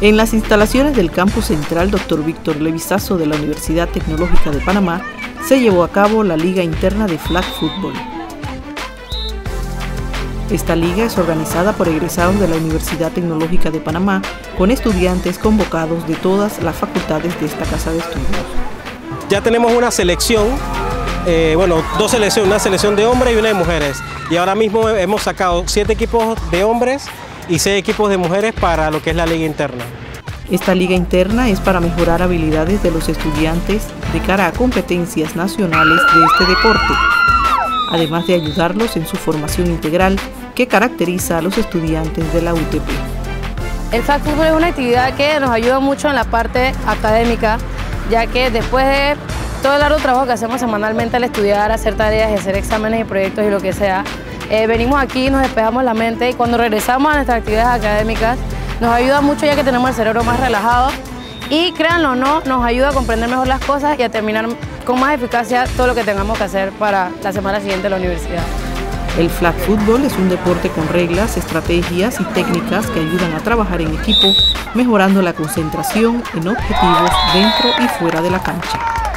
En las instalaciones del campus central Dr. Víctor Levisazo de la Universidad Tecnológica de Panamá se llevó a cabo la Liga Interna de Flag Football. Esta liga es organizada por egresados de la Universidad Tecnológica de Panamá con estudiantes convocados de todas las facultades de esta casa de estudios. Ya tenemos una selección, eh, bueno, dos selecciones, una selección de hombres y una de mujeres. Y ahora mismo hemos sacado siete equipos de hombres y seis equipos de mujeres para lo que es la liga interna. Esta liga interna es para mejorar habilidades de los estudiantes de cara a competencias nacionales de este deporte, además de ayudarlos en su formación integral que caracteriza a los estudiantes de la UTP. El flag fútbol es una actividad que nos ayuda mucho en la parte académica, ya que después de todo el largo trabajo que hacemos semanalmente al estudiar, hacer tareas y hacer exámenes y proyectos y lo que sea, eh, venimos aquí, nos despejamos la mente y cuando regresamos a nuestras actividades académicas nos ayuda mucho ya que tenemos el cerebro más relajado y créanlo o no, nos ayuda a comprender mejor las cosas y a terminar con más eficacia todo lo que tengamos que hacer para la semana siguiente en la universidad. El flag football es un deporte con reglas, estrategias y técnicas que ayudan a trabajar en equipo, mejorando la concentración en objetivos dentro y fuera de la cancha.